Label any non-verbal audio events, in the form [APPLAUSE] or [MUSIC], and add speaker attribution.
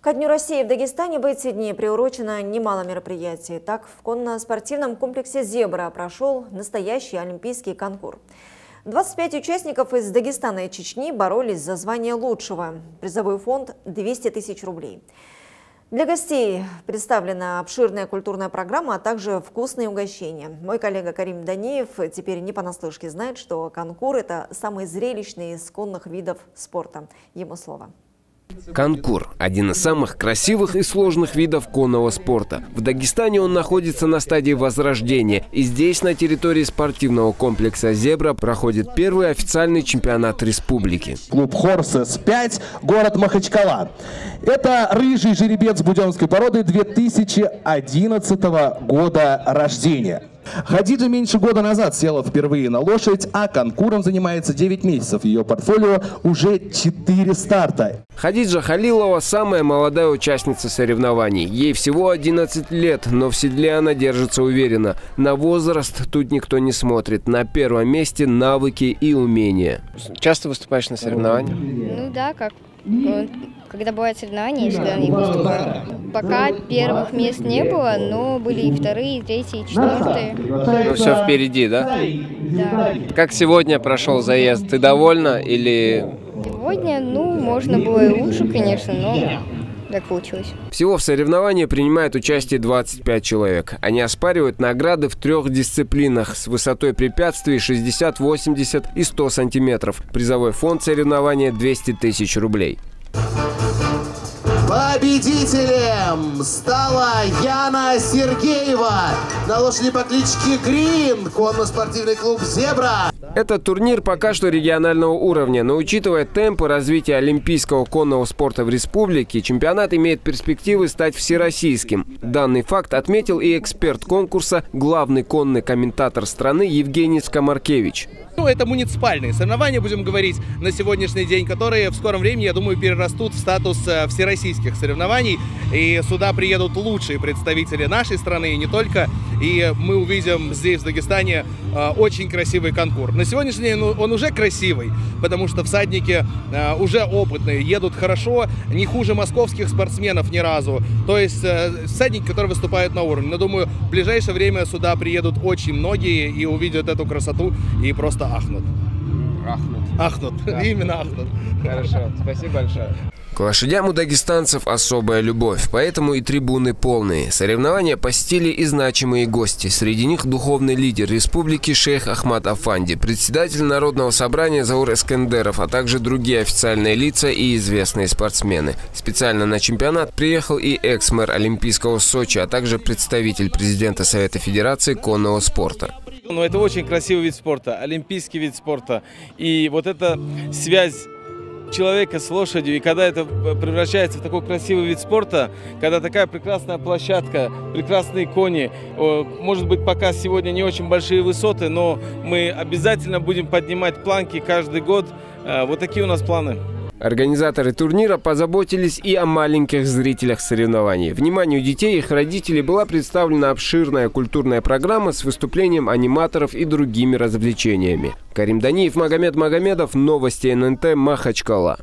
Speaker 1: Ко Дню России в Дагестане в эти дни приурочено немало мероприятий. Так, в конно-спортивном комплексе «Зебра» прошел настоящий олимпийский конкурс. 25 участников из Дагестана и Чечни боролись за звание лучшего. Призовой фонд – 200 тысяч рублей. Для гостей представлена обширная культурная программа, а также вкусные угощения. Мой коллега Карим Даниев теперь не понаслышке знает, что конкур – это самый зрелищный из конных видов спорта. Ему слово.
Speaker 2: Конкур – один из самых красивых и сложных видов конного спорта. В Дагестане он находится на стадии возрождения. И здесь, на территории спортивного комплекса «Зебра», проходит первый официальный чемпионат республики.
Speaker 3: Клуб «Хорсес-5», город Махачкала. Это рыжий жеребец буденской породы 2011 года рождения. Хадиджа меньше года назад села впервые на лошадь, а конкуром занимается 9 месяцев. Ее портфолио уже 4 старта.
Speaker 2: Хадиджа Халилова – самая молодая участница соревнований. Ей всего 11 лет, но в седле она держится уверенно. На возраст тут никто не смотрит. На первом месте навыки и умения. Часто выступаешь на соревнованиях?
Speaker 4: Ну да, как когда бывают соревнования, я всегда на них выступаю. Пока первых мест не было, но были и вторые, и третьи, и четвертые.
Speaker 2: Ну все впереди, да?
Speaker 4: Да.
Speaker 2: Как сегодня прошел заезд? Ты довольна или...
Speaker 4: Сегодня, ну, можно было и лучше, конечно, но так получилось.
Speaker 2: Всего в соревновании принимает участие 25 человек. Они оспаривают награды в трех дисциплинах с высотой препятствий 60, 80 и 100 сантиметров. Призовой фонд соревнования 200 тысяч рублей.
Speaker 5: Победителем стала Яна Сергеева на лошади по кличке Грин, конно-спортивный клуб «Зебра».
Speaker 2: Этот турнир пока что регионального уровня, но учитывая темпы развития олимпийского конного спорта в республике, чемпионат имеет перспективы стать всероссийским. Данный факт отметил и эксперт конкурса, главный конный комментатор страны Евгений Скомаркевич.
Speaker 6: Ну, это муниципальные соревнования, будем говорить, на сегодняшний день, которые в скором времени, я думаю, перерастут в статус э, всероссийских соревнований. И сюда приедут лучшие представители нашей страны, и не только. И мы увидим здесь, в Дагестане, э, очень красивый конкурс. На сегодняшний день ну, он уже красивый, потому что всадники э, уже опытные, едут хорошо, не хуже московских спортсменов ни разу. То есть всадники, которые выступают на уровне. Но думаю, в ближайшее время сюда приедут очень многие и увидят эту красоту и просто ахнут.
Speaker 2: Ахнут.
Speaker 6: Ахнут, да. [LAUGHS] именно ахнут.
Speaker 2: Хорошо, спасибо большое. К лошадям у дагестанцев особая любовь, поэтому и трибуны полные. Соревнования посетили и значимые гости. Среди них духовный лидер республики шейх Ахмад Афанди, председатель Народного собрания Заур Эскендеров, а также другие официальные лица и известные спортсмены. Специально на чемпионат приехал и экс-мэр Олимпийского Сочи, а также представитель президента Совета Федерации конного спорта.
Speaker 6: Ну, это очень красивый вид спорта, олимпийский вид спорта. И вот эта связь человека с лошадью, и когда это превращается в такой красивый вид спорта, когда такая прекрасная площадка, прекрасные кони, может быть, пока сегодня не очень большие высоты, но мы обязательно будем поднимать планки каждый год. Э, вот такие у нас планы.
Speaker 2: Организаторы турнира позаботились и о маленьких зрителях соревнований. Вниманию детей и их родителей была представлена обширная культурная программа с выступлением аниматоров и другими развлечениями. Карим Даниев, Магомед Магомедов, Новости ННТ, Махачкала.